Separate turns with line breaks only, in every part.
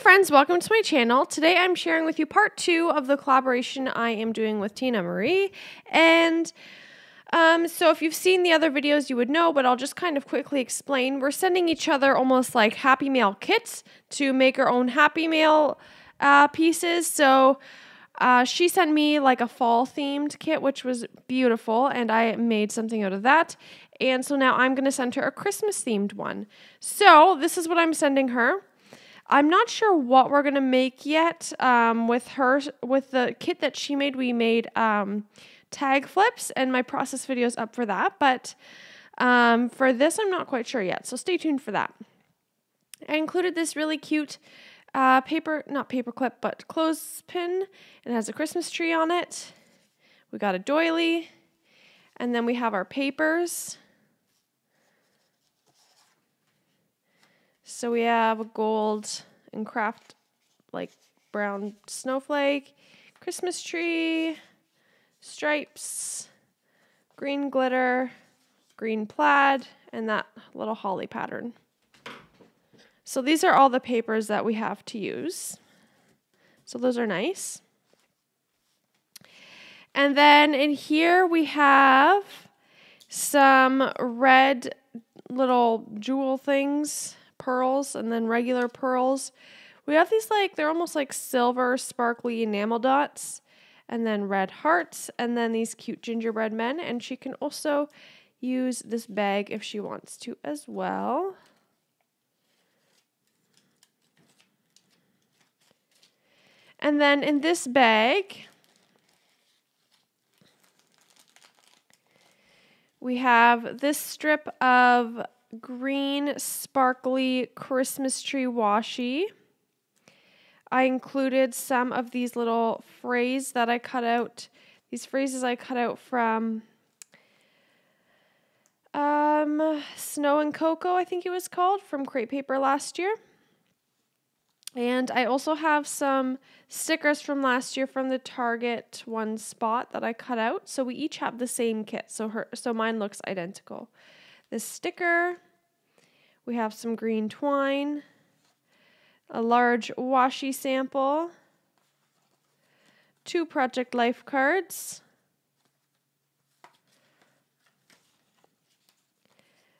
friends, welcome to my channel. Today I'm sharing with you part two of the collaboration I am doing with Tina Marie. And um, so if you've seen the other videos, you would know, but I'll just kind of quickly explain. We're sending each other almost like Happy Mail kits to make our own Happy Mail uh, pieces. So uh, she sent me like a fall themed kit, which was beautiful, and I made something out of that. And so now I'm going to send her a Christmas themed one. So this is what I'm sending her. I'm not sure what we're gonna make yet. Um, with her, with the kit that she made, we made um, tag flips, and my process video is up for that. But um, for this, I'm not quite sure yet. So stay tuned for that. I included this really cute uh, paper, not paper clip, but clothespin. It has a Christmas tree on it. We got a doily, and then we have our papers. So we have a gold and craft like brown snowflake, Christmas tree, stripes, green glitter, green plaid, and that little holly pattern. So these are all the papers that we have to use. So those are nice. And then in here we have some red little jewel things pearls and then regular pearls. We have these like, they're almost like silver sparkly enamel dots and then red hearts and then these cute gingerbread men. And she can also use this bag if she wants to as well. And then in this bag, we have this strip of green sparkly Christmas tree washi. I included some of these little phrase that I cut out. These phrases I cut out from um, Snow and Cocoa, I think it was called, from Crate Paper last year. And I also have some stickers from last year from the Target one spot that I cut out. So we each have the same kit. So her so mine looks identical. This sticker, we have some green twine, a large washi sample, two Project Life cards,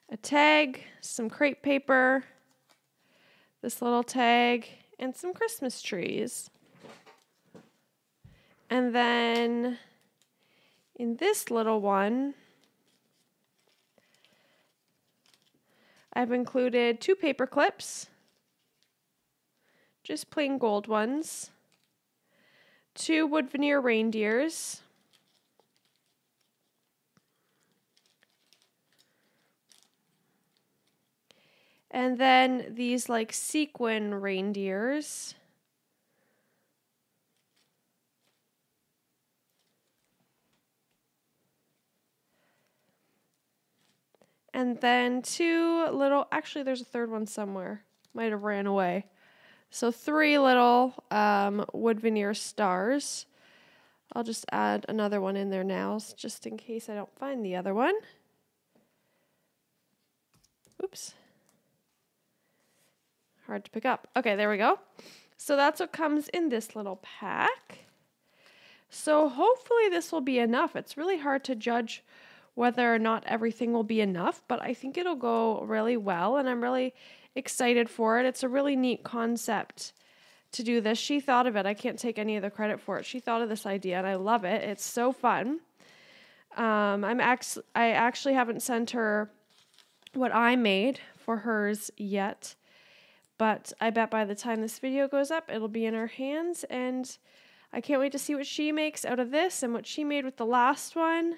a tag, some crepe paper, this little tag, and some Christmas trees. And then in this little one, I've included two paper clips, just plain gold ones, two wood veneer reindeers, and then these like sequin reindeers. And then two little, actually, there's a third one somewhere. Might have ran away. So three little um, wood veneer stars. I'll just add another one in there now, just in case I don't find the other one. Oops. Hard to pick up. Okay, there we go. So that's what comes in this little pack. So hopefully this will be enough. It's really hard to judge whether or not everything will be enough, but I think it'll go really well and I'm really excited for it. It's a really neat concept to do this. She thought of it. I can't take any of the credit for it. She thought of this idea and I love it. It's so fun. Um, I'm act- I actually haven't sent her what I made for hers yet, but I bet by the time this video goes up, it'll be in her hands and I can't wait to see what she makes out of this and what she made with the last one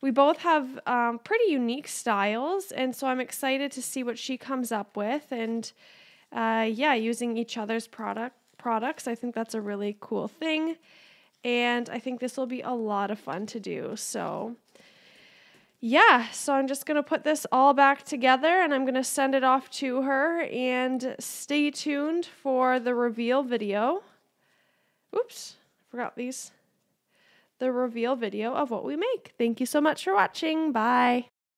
we both have um, pretty unique styles, and so I'm excited to see what she comes up with. And uh, yeah, using each other's product products, I think that's a really cool thing, and I think this will be a lot of fun to do. So. Yeah, so I'm just going to put this all back together and I'm going to send it off to her and stay tuned for the reveal video. Oops, forgot these the reveal video of what we make. Thank you so much for watching. Bye.